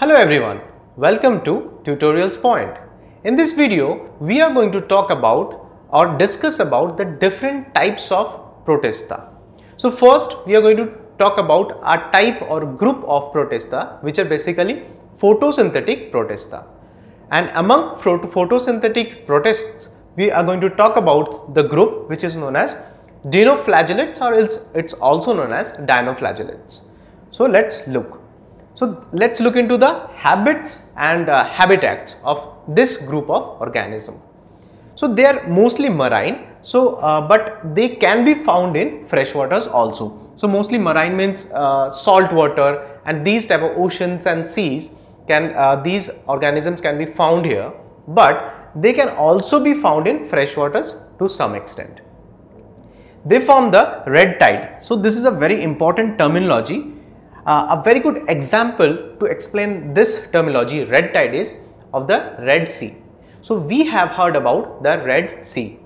Hello everyone, welcome to Tutorials Point. In this video, we are going to talk about or discuss about the different types of protista. So first, we are going to talk about a type or group of protista which are basically photosynthetic protista. And among photosynthetic protists, we are going to talk about the group which is known as dinoflagellates or else it's also known as dinoflagellates. So let's look. So let's look into the habits and uh, habitats of this group of organism. So they are mostly marine. So uh, but they can be found in fresh waters also. So mostly marine means uh, salt water and these type of oceans and seas can uh, these organisms can be found here. But they can also be found in fresh waters to some extent. They form the red tide. So this is a very important terminology uh, a very good example to explain this terminology red tide is of the Red Sea. So we have heard about the Red Sea.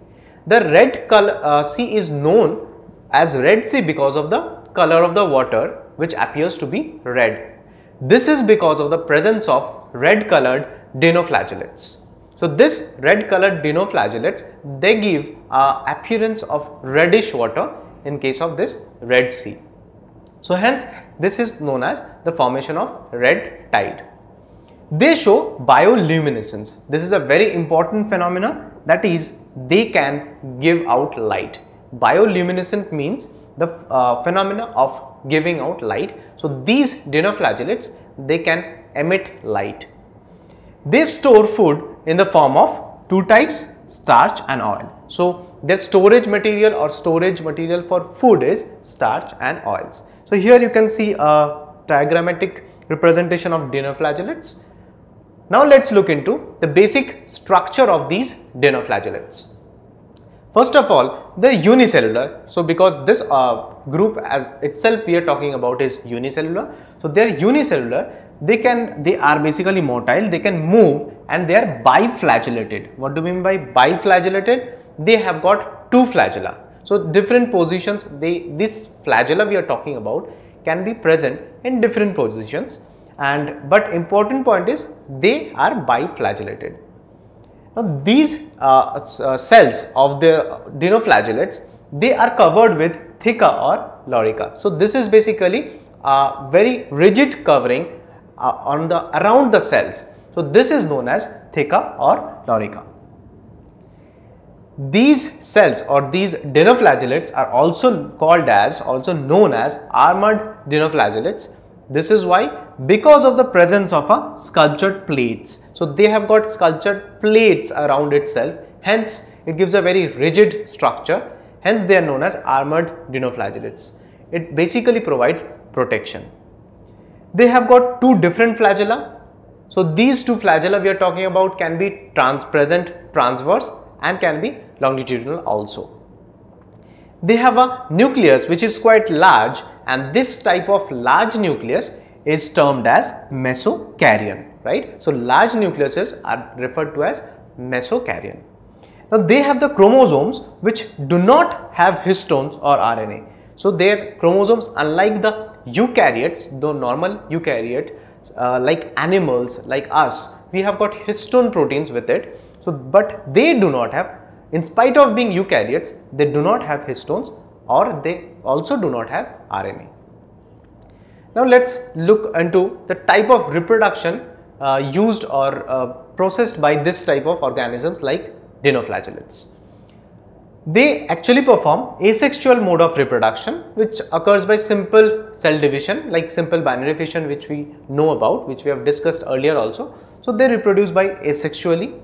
The Red color, uh, Sea is known as Red Sea because of the color of the water which appears to be red. This is because of the presence of red colored dinoflagellates. So this red colored dinoflagellates they give uh, appearance of reddish water in case of this Red Sea. So hence this is known as the formation of red tide. They show bioluminescence. This is a very important phenomena that is they can give out light. Bioluminescent means the uh, phenomena of giving out light. So these dinoflagellates they can emit light. They store food in the form of two types starch and oil. So their storage material or storage material for food is starch and oils. So here you can see a diagrammatic representation of dinoflagellates. Now let's look into the basic structure of these dinoflagellates. First of all, they're unicellular. So because this uh, group as itself we are talking about is unicellular. So they're unicellular. They can, they are basically motile. They can move and they are biflagellated. What do you mean by biflagellated? They have got two flagella so different positions, they this flagella we are talking about can be present in different positions and but important point is they are biflagellated. Now these uh, uh, cells of the dinoflagellates they are covered with theca or lorica. So this is basically a very rigid covering uh, on the around the cells. So this is known as theca or lorica. These cells or these dinoflagellates are also called as, also known as armored dinoflagellates. This is why because of the presence of a sculptured plates. So they have got sculptured plates around itself. Hence it gives a very rigid structure. Hence they are known as armored dinoflagellates. It basically provides protection. They have got two different flagella. So these two flagella we are talking about can be trans present transverse and can be longitudinal also. They have a nucleus which is quite large and this type of large nucleus is termed as mesokaryon, right. So, large nucleuses are referred to as mesokaryon. Now, they have the chromosomes which do not have histones or RNA. So, their chromosomes unlike the eukaryotes, the normal eukaryote uh, like animals like us, we have got histone proteins with it so, but they do not have, in spite of being eukaryotes, they do not have histones or they also do not have RNA. Now, let us look into the type of reproduction uh, used or uh, processed by this type of organisms like dinoflagellates. They actually perform asexual mode of reproduction which occurs by simple cell division like simple binary fission which we know about which we have discussed earlier also. So, they reproduce by asexually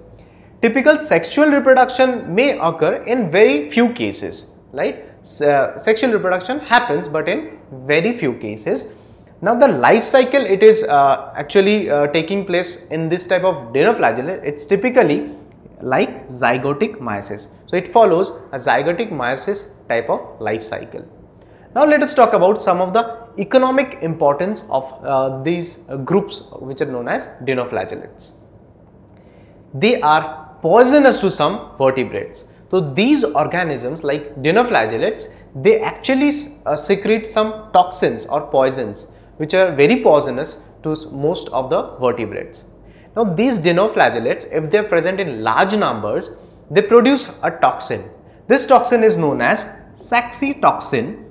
Typical sexual reproduction may occur in very few cases, right? Uh, sexual reproduction happens but in very few cases. Now the life cycle it is uh, actually uh, taking place in this type of dinoflagellate, it's typically like zygotic meiosis. So it follows a zygotic meiosis type of life cycle. Now let us talk about some of the economic importance of uh, these groups which are known as dinoflagellates. They are poisonous to some vertebrates. So these organisms like dinoflagellates, they actually uh, secrete some toxins or poisons which are very poisonous to most of the vertebrates. Now these dinoflagellates, if they are present in large numbers, they produce a toxin. This toxin is known as saxitoxin.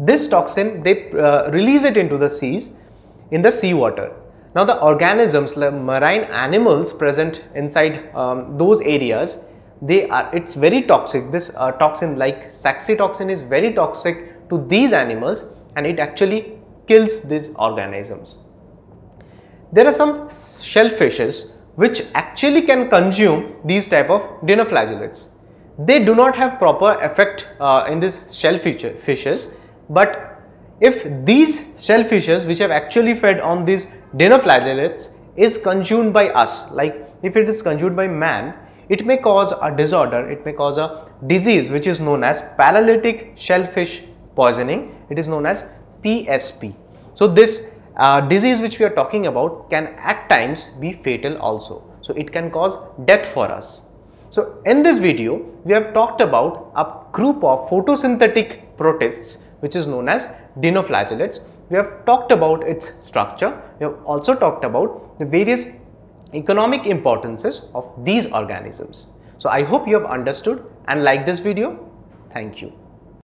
This toxin, they uh, release it into the seas in the seawater. Now the organisms, like marine animals present inside um, those areas, they are, it's very toxic. This uh, toxin like saxitoxin is very toxic to these animals and it actually kills these organisms. There are some shellfishes which actually can consume these type of dinoflagellates. They do not have proper effect uh, in these shellfishes but if these shellfishes which have actually fed on these dinoflagellates is consumed by us like if it is consumed by man it may cause a disorder it may cause a disease which is known as paralytic shellfish poisoning it is known as PSP. So this uh, disease which we are talking about can at times be fatal also. So it can cause death for us. So in this video, we have talked about a group of photosynthetic protists which is known as dinoflagellates. We have talked about its structure. We have also talked about the various economic importances of these organisms. So I hope you have understood and liked this video. Thank you.